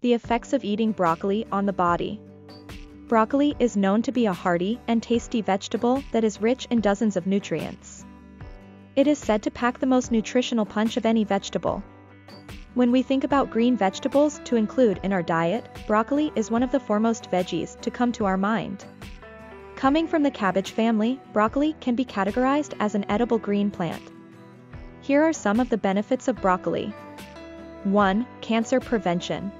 The effects of eating broccoli on the body. Broccoli is known to be a hearty and tasty vegetable that is rich in dozens of nutrients. It is said to pack the most nutritional punch of any vegetable. When we think about green vegetables to include in our diet, broccoli is one of the foremost veggies to come to our mind. Coming from the cabbage family, broccoli can be categorized as an edible green plant. Here are some of the benefits of broccoli. 1. Cancer prevention.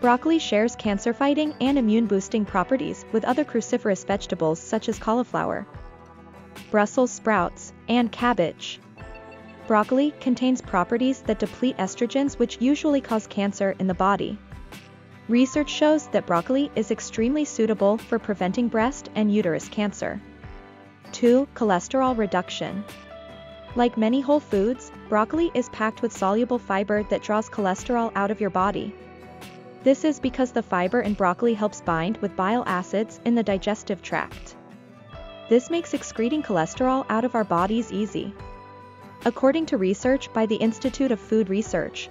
Broccoli shares cancer-fighting and immune-boosting properties with other cruciferous vegetables such as cauliflower, Brussels sprouts, and cabbage. Broccoli contains properties that deplete estrogens which usually cause cancer in the body. Research shows that broccoli is extremely suitable for preventing breast and uterus cancer. 2. Cholesterol reduction. Like many whole foods, broccoli is packed with soluble fiber that draws cholesterol out of your body. This is because the fiber in broccoli helps bind with bile acids in the digestive tract. This makes excreting cholesterol out of our bodies easy. According to research by the Institute of Food Research,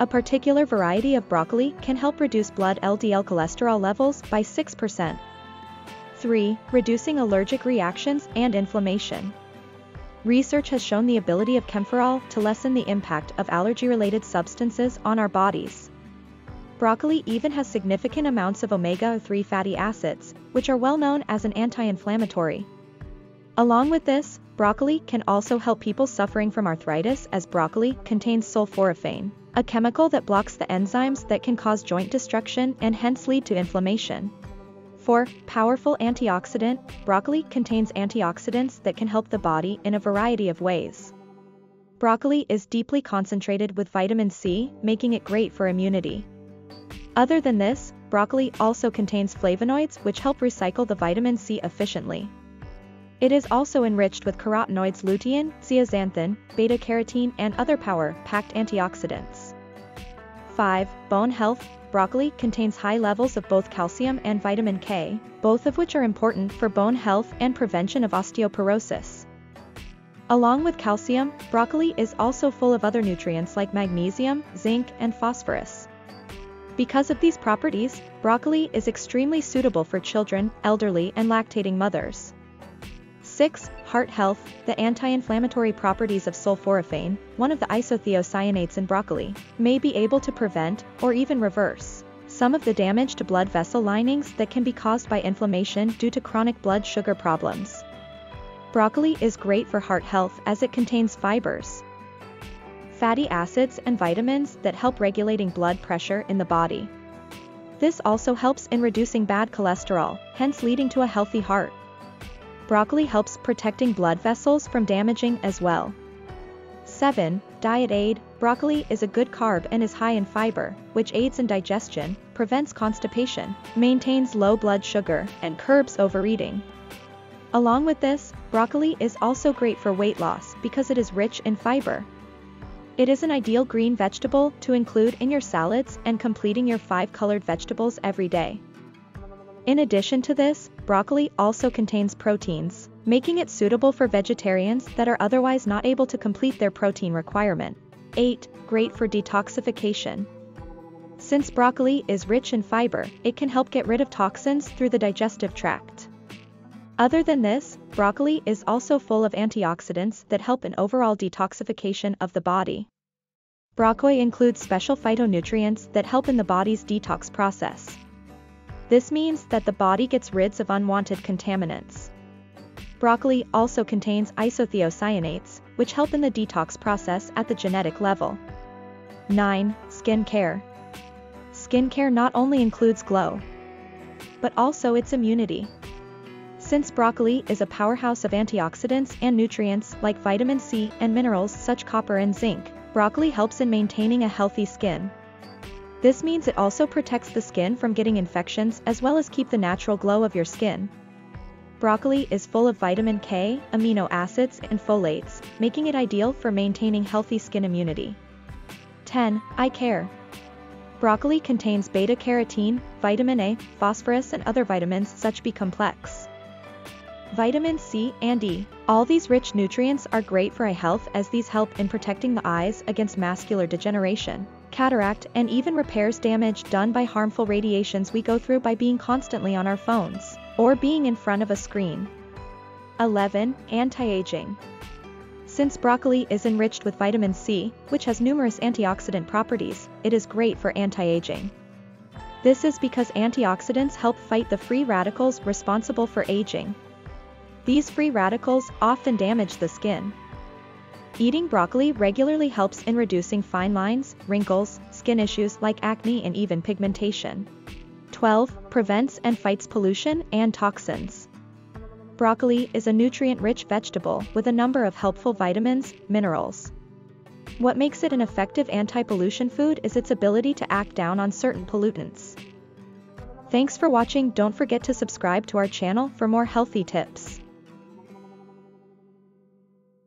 a particular variety of broccoli can help reduce blood LDL cholesterol levels by 6%. 3. Reducing allergic reactions and inflammation. Research has shown the ability of kaempferol to lessen the impact of allergy-related substances on our bodies. Broccoli even has significant amounts of omega-3 fatty acids, which are well known as an anti-inflammatory. Along with this, broccoli can also help people suffering from arthritis as broccoli contains sulforaphane a chemical that blocks the enzymes that can cause joint destruction and hence lead to inflammation. 4. Powerful antioxidant, broccoli contains antioxidants that can help the body in a variety of ways. Broccoli is deeply concentrated with vitamin C, making it great for immunity. Other than this, broccoli also contains flavonoids which help recycle the vitamin C efficiently. It is also enriched with carotenoids lutein, zeaxanthin, beta-carotene and other power-packed antioxidants. 5. Bone health, broccoli contains high levels of both calcium and vitamin K, both of which are important for bone health and prevention of osteoporosis. Along with calcium, broccoli is also full of other nutrients like magnesium, zinc, and phosphorus. Because of these properties, broccoli is extremely suitable for children, elderly and lactating mothers. 6. Heart health, the anti-inflammatory properties of sulforaphane, one of the isothiocyanates in broccoli, may be able to prevent, or even reverse, some of the damage to blood vessel linings that can be caused by inflammation due to chronic blood sugar problems. Broccoli is great for heart health as it contains fibers, fatty acids and vitamins that help regulating blood pressure in the body. This also helps in reducing bad cholesterol, hence leading to a healthy heart. Broccoli helps protecting blood vessels from damaging as well. 7. Diet aid, broccoli is a good carb and is high in fiber, which aids in digestion, prevents constipation, maintains low blood sugar, and curbs overeating. Along with this, broccoli is also great for weight loss because it is rich in fiber. It is an ideal green vegetable to include in your salads and completing your five colored vegetables every day. In addition to this, broccoli also contains proteins, making it suitable for vegetarians that are otherwise not able to complete their protein requirement. 8. Great for detoxification. Since broccoli is rich in fiber, it can help get rid of toxins through the digestive tract. Other than this, broccoli is also full of antioxidants that help in overall detoxification of the body. Broccoli includes special phytonutrients that help in the body's detox process. This means that the body gets rid of unwanted contaminants. Broccoli also contains isothiocyanates, which help in the detox process at the genetic level. 9. Skin care. Skin care not only includes glow, but also its immunity. Since broccoli is a powerhouse of antioxidants and nutrients like vitamin C and minerals such as copper and zinc, broccoli helps in maintaining a healthy skin. This means it also protects the skin from getting infections as well as keep the natural glow of your skin. Broccoli is full of vitamin K, amino acids, and folates, making it ideal for maintaining healthy skin immunity. 10. Eye care. Broccoli contains beta-carotene, vitamin A, phosphorus and other vitamins such B complex. Vitamin C and E. All these rich nutrients are great for eye health as these help in protecting the eyes against macular degeneration. cataract, and even repairs damage done by harmful radiations we go through by being constantly on our phones or being in front of a screen. 11. Anti-aging. Since broccoli is enriched with vitamin C, which has numerous antioxidant properties, it is great for anti-aging. This is because antioxidants help fight the free radicals responsible for aging. These free radicals often damage the skin. Eating broccoli regularly helps in reducing fine lines, wrinkles, skin issues like acne and even pigmentation. 12. Prevents and fights pollution and toxins. Broccoli is a nutrient-rich vegetable with a number of helpful vitamins, minerals. What makes it an effective anti-pollution food is its ability to act down on certain pollutants. Thanks for watching don't forget to subscribe to our channel for more healthy tips.